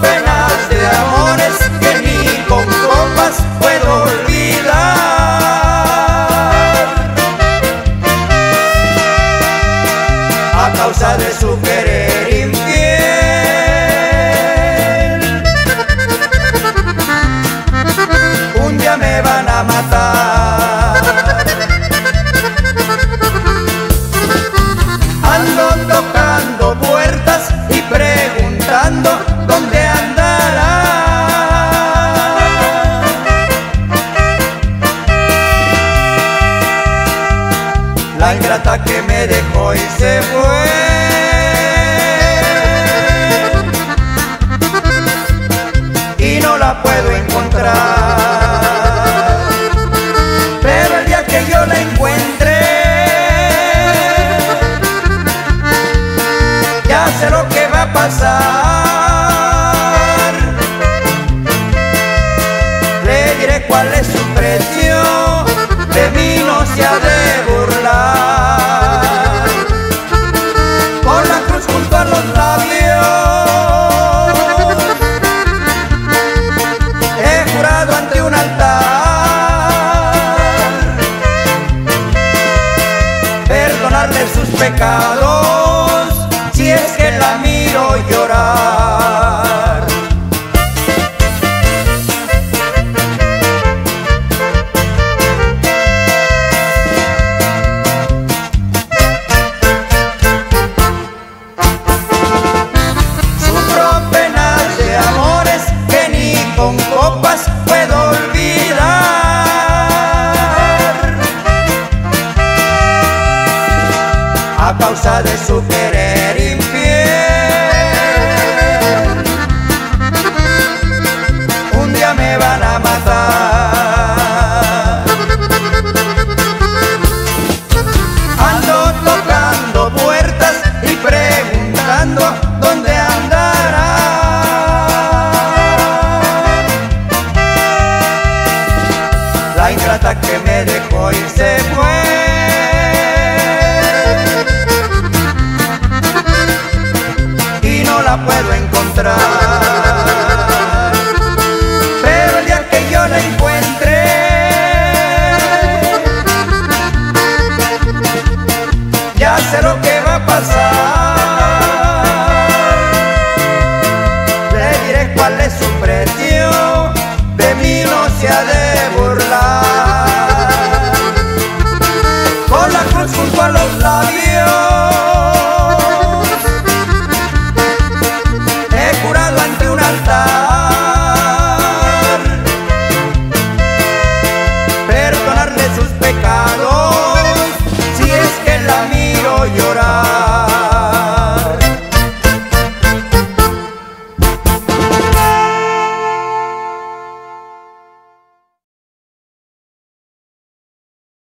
penas de amores que ni con copas puedo olvidar. A causa de su querer. Hasta que me dejó y se fue. Y no la puedo encontrar. Pero el día que yo la encuentre, ya sé lo que va a pasar. Perdonarle a causa de su querer infiel. Un día me van a matar. Ando tocando puertas y preguntando dónde andará. La ingrata que me dejó y se fue. puedo encontrar.